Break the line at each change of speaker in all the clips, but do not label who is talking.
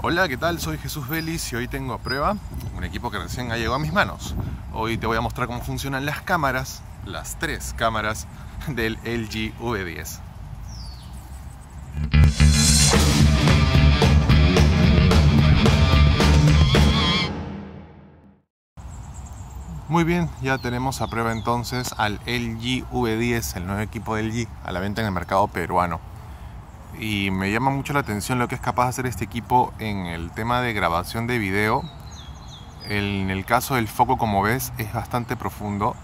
Hola, ¿qué tal? Soy Jesús Vélez y hoy tengo a prueba un equipo que recién ha llegado a mis manos. Hoy te voy a mostrar cómo funcionan las cámaras, las tres cámaras del LG V10. Muy bien, ya tenemos a prueba entonces al LG V10, el nuevo equipo del LG, a la venta en el mercado peruano. Y me llama mucho la atención lo que es capaz de hacer este equipo en el tema de grabación de video. En el caso del foco, como ves, es bastante profundo.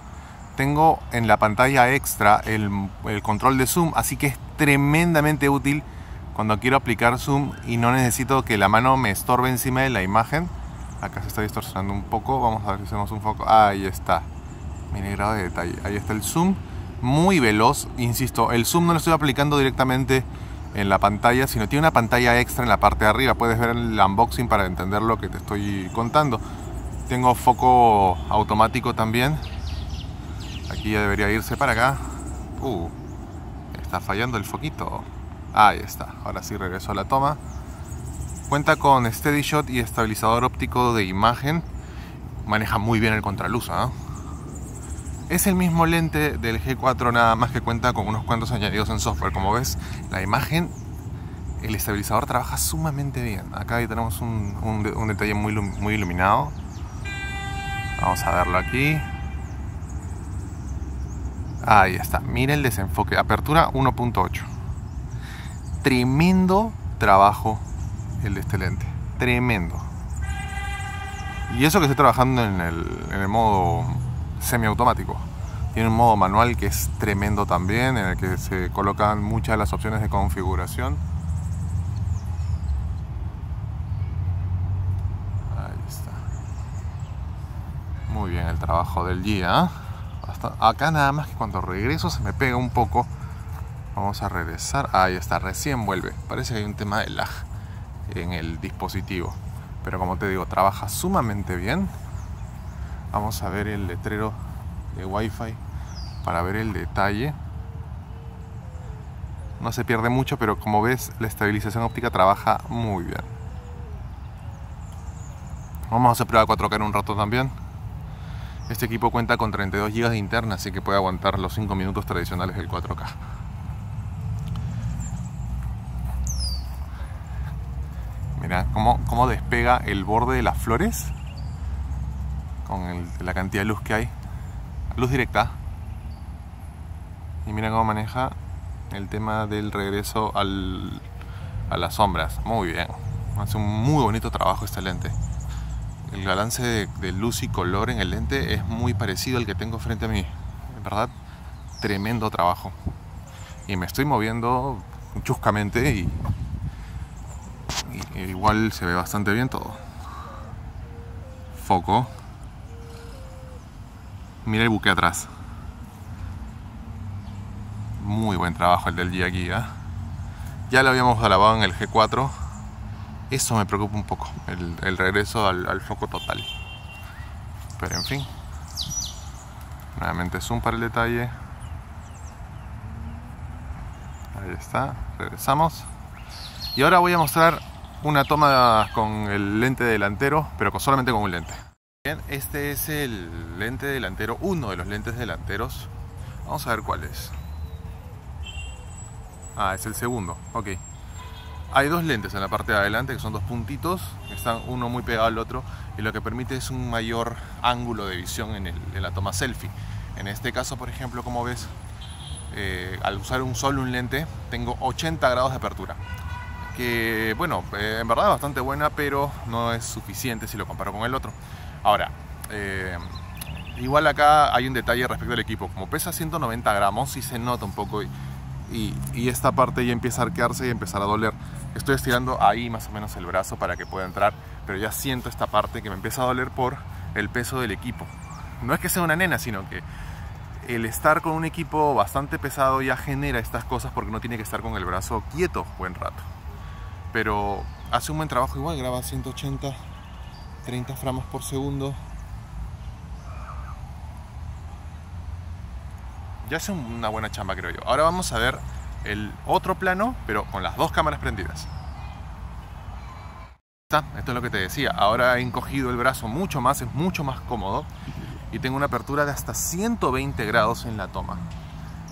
Tengo en la pantalla extra el, el control de zoom, así que es tremendamente útil cuando quiero aplicar zoom y no necesito que la mano me estorbe encima de la imagen Acá se está distorsionando un poco. Vamos a ver si hacemos un foco. Ahí está. Mire grado de detalle. Ahí está el zoom. Muy veloz. Insisto, el zoom no lo estoy aplicando directamente en la pantalla, sino tiene una pantalla extra en la parte de arriba. Puedes ver el unboxing para entender lo que te estoy contando. Tengo foco automático también. Aquí ya debería irse para acá. Uh, está fallando el foquito. Ahí está. Ahora sí regreso a la toma. Cuenta con Steady Shot y estabilizador óptico de imagen. Maneja muy bien el contraluz. ¿ah? Es el mismo lente del G4, nada más que cuenta con unos cuantos añadidos en software. Como ves, la imagen, el estabilizador trabaja sumamente bien. Acá tenemos un, detalle muy, muy iluminado. Vamos a verlo aquí. Ahí está. Mira el desenfoque. Apertura 1.8. Tremendo trabajo el de este lente. Tremendo. Y eso que estoy trabajando en el modo semiautomático. Tiene un modo manual que es tremendo también, en el que se colocan muchas de las opciones de configuración. Ahí está. Muy bien el trabajo del día. acá nada más que cuando regreso se me pega un poco. Vamos a regresar. Ahí está, recién vuelve. Parece que hay un tema de lag en el dispositivo. Pero como te digo, trabaja sumamente bien. Vamos a ver el letrero de Wi-Fi para ver el detalle. No se pierde mucho, pero como ves, la estabilización óptica trabaja muy bien. Vamos a prueba 4K en un rato también. Este equipo cuenta con 32 GB de interna, así que puede aguantar los 5 minutos tradicionales del 4K. Mira cómo, despega el borde de las flores con la cantidad de luz que hay. Luz directa. Y mira cómo maneja el tema del regreso a las sombras. Muy bien. Hace un muy bonito trabajo este lente. El balance de, de, luz y color en el lente es muy parecido al que tengo frente a mí. En verdad, tremendo trabajo. Y me estoy moviendo chuscamente y igual se ve bastante bien todo. Foco. Mira el buque atrás. Muy buen trabajo el del día aquí. ¿eh? Ya lo habíamos alabado en el G4. Eso me preocupa un poco, el, regreso al, al foco total. Pero en fin. Nuevamente zoom para el detalle. Ahí está, regresamos. Y ahora voy a mostrar una toma con el lente delantero, pero solamente con un lente. Bien, este es el lente delantero, uno de los lentes delanteros. Vamos a ver cuál es. Ah, es el segundo, ok. Hay dos lentes en la parte de adelante que son dos puntitos, están uno muy pegado al otro y lo que permite es un mayor ángulo de visión en, la toma selfie. En este caso, por ejemplo, como ves, eh, al usar un solo un lente, tengo 80 grados de apertura que bueno, eh, en verdad es bastante buena, pero no es suficiente si lo comparo con el otro. Ahora, eh, igual acá hay un detalle respecto al equipo, como pesa 190 gramos, sí se nota un poco y, y, esta parte ya empieza a arquearse y empezar a doler. Estoy estirando ahí más o menos el brazo para que pueda entrar, pero ya siento esta parte que me empieza a doler por el peso del equipo. No es que sea una nena, sino que el estar con un equipo bastante pesado ya genera estas cosas porque no tiene que estar con el brazo quieto buen rato pero hace un buen trabajo igual, graba 180, 30 frames por segundo. Ya hace una buena chamba creo yo. Ahora vamos a ver el otro plano, pero con las dos cámaras prendidas. esto es lo que te decía. Ahora he encogido el brazo mucho más, es mucho más cómodo y tengo una apertura de hasta 120 grados en la toma.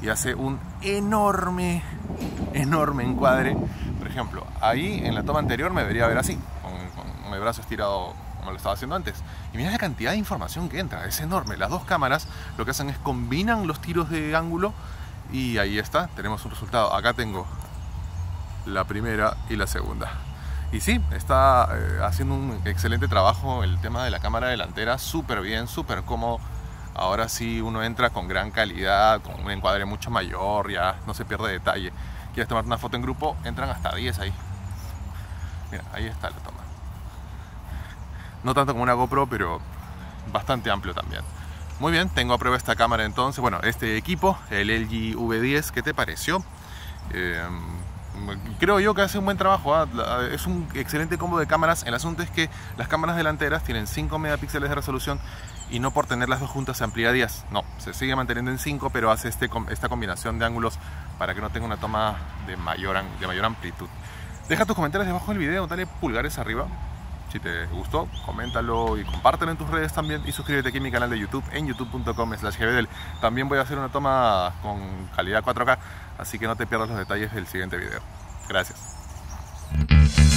Y hace un enorme, enorme encuadre. Por ejemplo, ahí en la toma anterior me debería ver así, con el brazo estirado como lo estaba haciendo antes. Y mira la cantidad de información que entra, es enorme. Las dos cámaras lo que hacen es combinan los tiros de ángulo y ahí está, tenemos un resultado. Acá tengo la primera y la segunda. Y sí, está eh, haciendo un excelente trabajo el tema de la cámara delantera, súper bien, súper cómodo. Ahora sí uno entra con gran calidad, con un encuadre mucho mayor, ya no se pierde detalle. Quieres tomar una foto en grupo, entran hasta 10 ahí. Mira, ahí está la toma. No tanto como una GoPro, pero bastante amplio también. Muy bien, tengo a prueba esta cámara entonces. Bueno, este equipo, el LG V10, ¿qué te pareció? Eh, creo yo que hace un buen trabajo. ¿ah? Es un excelente combo de cámaras. El asunto es que las cámaras delanteras tienen 5 megapíxeles de resolución y no por tener las dos juntas se amplía 10. No, se sigue manteniendo en 5, pero hace este, esta combinación de ángulos para que no tenga una toma de mayor, de mayor amplitud. Deja tus comentarios debajo del video, dale pulgares arriba. Si te gustó, coméntalo y compártelo en tus redes también. Y suscríbete aquí a mi canal de YouTube en youtube.com slash También voy a hacer una toma con calidad 4K, así que no te pierdas los detalles del siguiente video. Gracias.